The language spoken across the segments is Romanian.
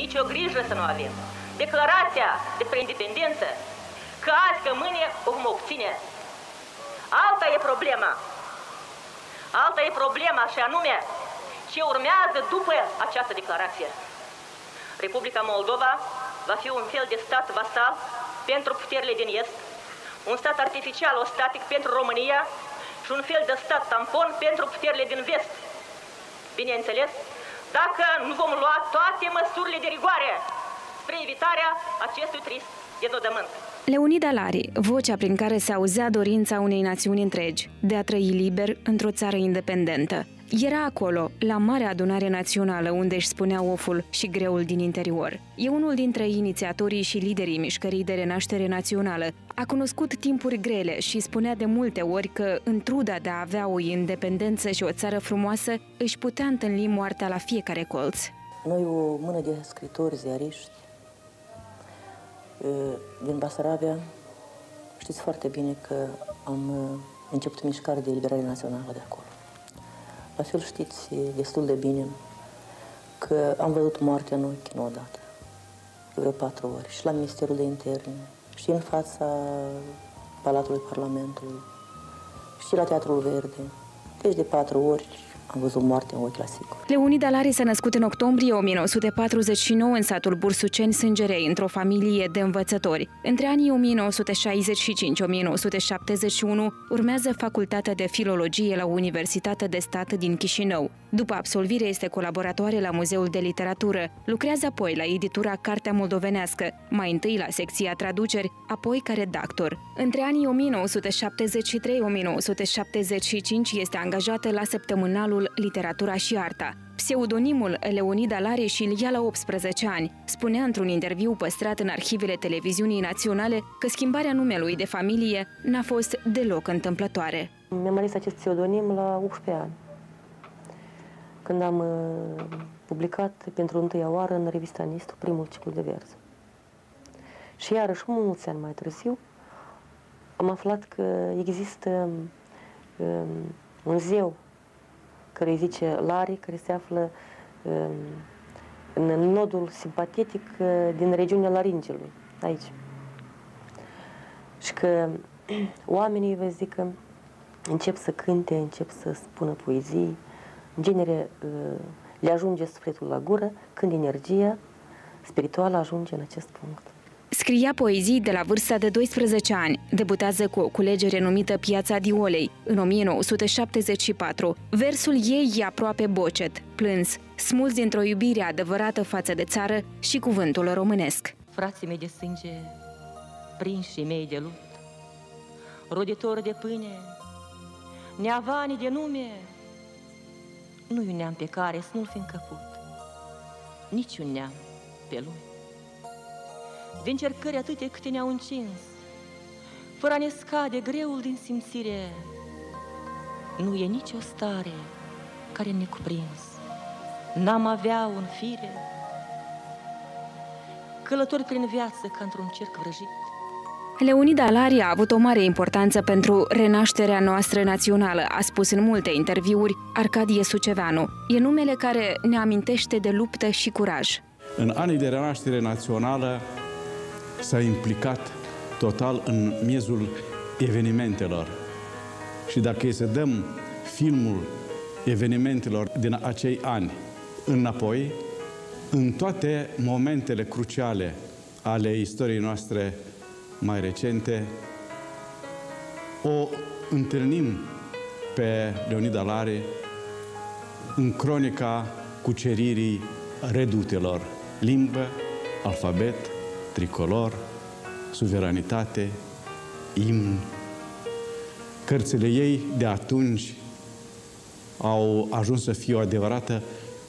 Nici o grijă să nu avem. Declarația despre independență, că azi, că mâine o vom obține. Alta e problema. Alta e problema și anume ce urmează după această declarație. Republica Moldova va fi un fel de stat vasal pentru puterile din Est, un stat artificial, o static pentru România și un fel de stat tampon pentru puterile din Vest. Bineînțeles, dacă nu vom lua toate măsurile de rigoare spre evitarea acestui trist denodământ. Leonida Lari, vocea prin care se auzea dorința unei națiuni întregi de a trăi liber într-o țară independentă. Era acolo, la Marea Adunare Națională, unde își spunea oful și greul din interior. E unul dintre inițiatorii și liderii mișcării de renaștere națională. A cunoscut timpuri grele și spunea de multe ori că, în truda de a avea o independență și o țară frumoasă, își putea întâlni moartea la fiecare colț. Noi, o mână de scritori, ziariști, din Basarabia, știți foarte bine că am început mișcarea de eliberare națională de acolo. La fel știți destul de bine că am văzut moartea în ochi nu odată, de vreo patru ori, și la Ministerul de Interne, și în fața Palatului Parlamentului, și la Teatrul Verde. Deci de patru ori am văzut moarte în ochi la sigur. Leonida Lari s-a născut în octombrie 1949 în satul Bursuceni, Sângerei, într-o familie de învățători. Între anii 1965-1971 urmează facultatea de filologie la Universitatea de Stat din Chișinău. După absolvire este colaboratoare la Muzeul de Literatură. Lucrează apoi la editura Cartea Moldovenească, mai întâi la secția traduceri, apoi ca redactor. Între anii 1973-1975 este angajată la săptămânalul Literatura și Arta. Pseudonimul Leonida Lare și îl ia la 18 ani. Spunea într-un interviu păstrat în arhivele televiziunii naționale că schimbarea numelui de familie n-a fost deloc întâmplătoare. Mi-am ales acest pseudonim la 18 ani, când am uh, publicat pentru întâia oară în revista Nistu primul ciclu de vers. Și iarăși, mulți ani mai târziu, am aflat că există um, un zeu care îi zice Lari, care se află um, în nodul simpatetic uh, din regiunea laringelui, aici. Și că oamenii, vă zic, că încep să cânte, încep să spună poezii, în genere uh, le ajunge sufletul la gură când energia spirituală ajunge în acest punct. Scria poezii de la vârsta de 12 ani. Debutează cu o culegere numită Piața Diolei, în 1974. Versul ei e aproape bocet, plâns, smuls dintr-o iubire adevărată față de țară și cuvântul românesc. Frații mei de sânge, prinși mei de lut, roditori de pâine, neavani de nume, nu un neam pe care să nu-l fi încăput, niciun neam pe lume de încercări atâtea câte ne-au încins, fără a ne scade greul din simțire. Nu e nicio stare care ne cuprins, n-am avea un fire, călători prin viață ca într-un cerc vrăjit. Leonida Lari a avut o mare importanță pentru renașterea noastră națională, a spus în multe interviuri Arcadie Suceveanu. E numele care ne amintește de luptă și curaj. În anii de renaștere națională, s-a implicat total în miezul evenimentelor. Și dacă e să dăm filmul evenimentelor din acei ani înapoi, în toate momentele cruciale ale istoriei noastre mai recente, o întâlnim pe Leonida Lare în cronica cuceririi redutelor, limbă, alfabet, tricolor, suveranitate, imn. Cărțile ei de atunci au ajuns să fie o adevărată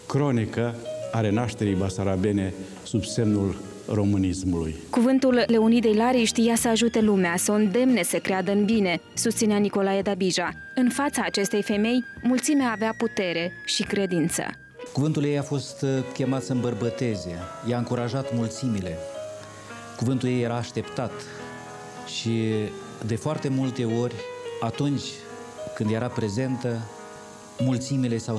cronică a renașterii basarabene sub semnul românismului. Cuvântul Leonidei Lari știa să ajute lumea, să o îndemne să creadă în bine, susținea Nicolae Dabija. În fața acestei femei, mulțimea avea putere și credință. Cuvântul ei a fost chemat să îmbărbăteze, i-a încurajat mulțimile, Cuvântul ei era așteptat și de foarte multe ori, atunci când era prezentă, mulțimile s-au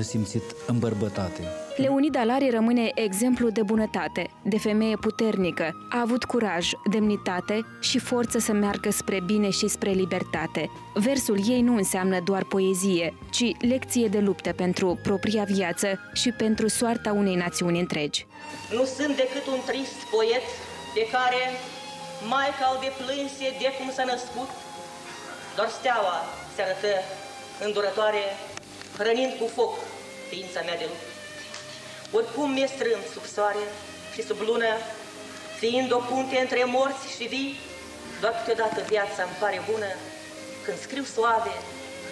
simțit îmbărbătate. Leonida Lari rămâne exemplu de bunătate, de femeie puternică. A avut curaj, demnitate și forță să meargă spre bine și spre libertate. Versul ei nu înseamnă doar poezie, ci lecție de luptă pentru propria viață și pentru soarta unei națiuni întregi. Nu sunt decât un trist poet de care Maica al de plânse de cum s-a născut, doar steaua se arătă îndurătoare, hrănind cu foc ființa mea de lupt. Oricum mi-e strâmb sub soare și sub lună, fiind o punte între morți și vii, doar câteodată viața îmi pare bună, când scriu suave,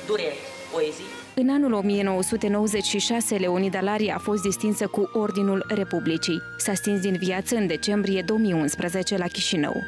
dure poezii. În anul 1996, Leonida Lari a fost distinsă cu Ordinul Republicii. S-a stins din viață în decembrie 2011 la Chișinău.